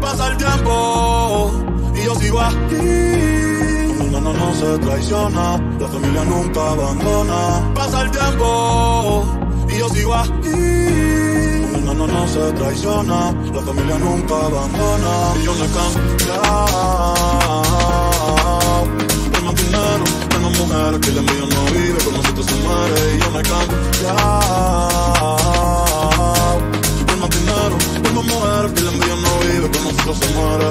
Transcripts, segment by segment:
Pasa el tiempo y yo sigo aquí. No, no, no se traiciona, la familia nunca abandona. Pasa el tiempo y yo sigo aquí. No, no, no se traiciona, la familia nunca abandona. Y yo me he cambiado. Más dinero, más mujeres que el envío no vive, con con nosotros se muere.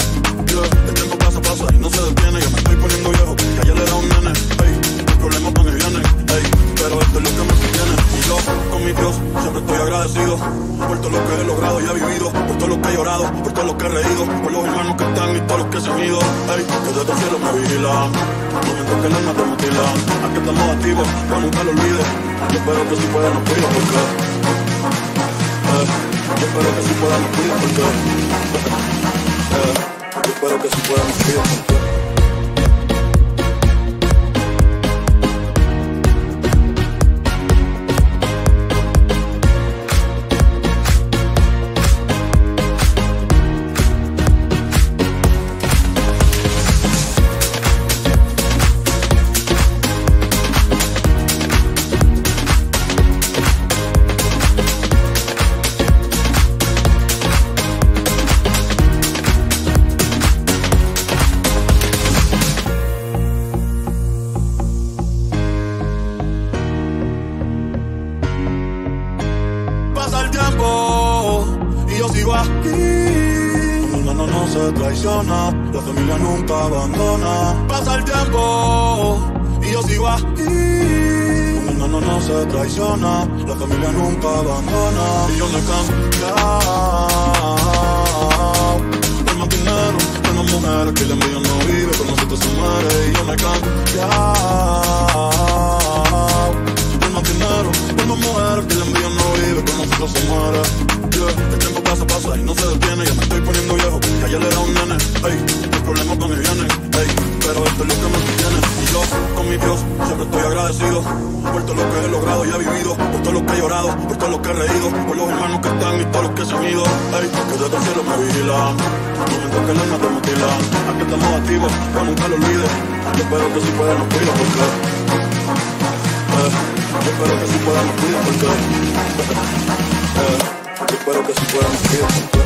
Yeah. El tiempo pasa, pasa y no se detiene. Yo me estoy poniendo viejo, que ayer era un nene. Ey, los problemas van y vienen. Ey, pero esto es lo que me sostiene. Y yo, con mi Dios, siempre estoy agradecido. Por todo lo que he logrado y he vivido. Por todo lo que he llorado, por todo lo que he reído. Por los hermanos que están y todos los que se han ido. Ey, que desde el cielo me vigilan. Momentos que el alma te mutilan. Aquí estamos activos, que nunca lo olvides. Yo espero que si pueda nos cuida porque... Yo espero que si pueda nos porque... Espero que si pueda nos tiempo y yo sigo aquí. No, no, no, no se traiciona, la familia nunca abandona. Pasa el tiempo y yo sigo aquí. No, no, no, no se traiciona, la familia nunca abandona. Y yo me he cambiado. Detiene. Ya me estoy poniendo viejo, ayer era un nene. Ey, los problemas van y vienen. Ey, pero esto es lo que me sostiene. Y yo, con mi Dios, siempre estoy agradecido. Por todo lo que he logrado y he vivido. Por todo lo que he llorado, por todo lo que he reído. Por los hermanos que están y todos los que se han ido. Ey, que desde el cielo me vigilan. Momentos que el alma te mutilan. Aquí estamos activos, que nunca lo olvides. Yo espero que si pueda nos cuida porque... Eh, yo espero que si pueda nos cuida porque... Eh, yo espero que si pueda nos cuida porque...